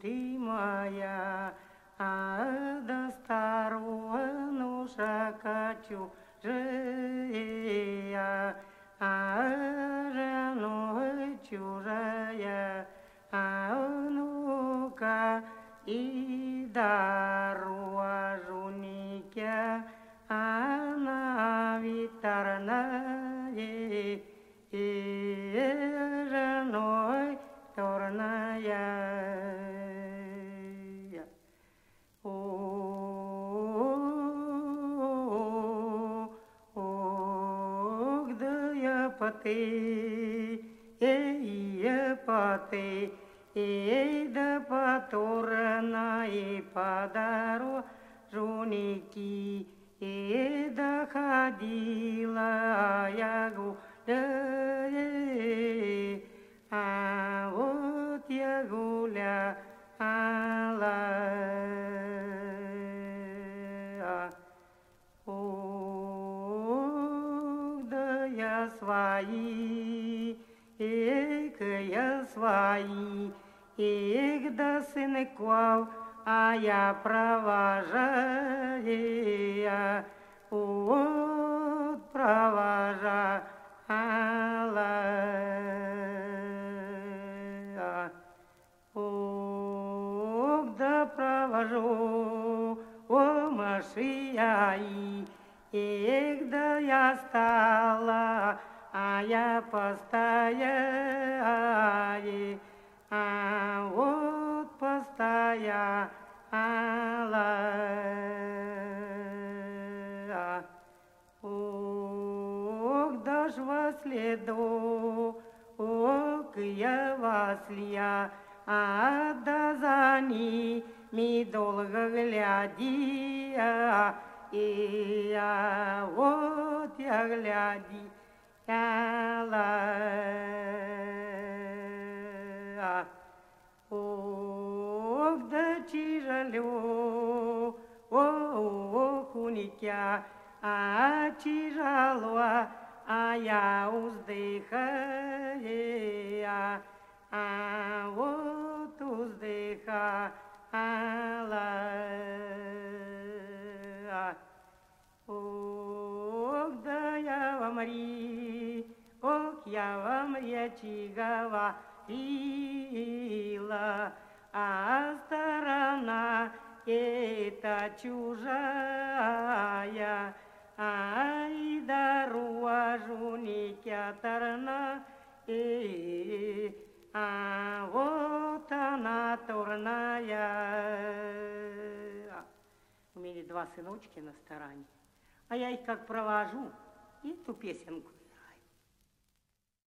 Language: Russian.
ты моя, а до старого ножа качу жия, а жену чужая, а внука и дару. Паты, эй, паты, эй, да потурна и по дорожники, и доходила я гуляя, свои, я свои, эх, да сынков, а я провожая, вот провожала. Ох, да провожу, о, Машия, Эх, да я стала, а я постояла, а вот постояла. Ох, даже во следу, ох, я вас я, а да за ними долго глядя, и я вот я гляди, я тяжело, ох, уникя, а тяжело, а я уздыхаю, а вот уздыхаю. Ох, да я вам ри, ох, я вам речи говорила, а сторона это чужая, ай, дорога жунике торна, э, а вот она турная. У меня два сыночки на стороне. А я их как провожу, и эту песенку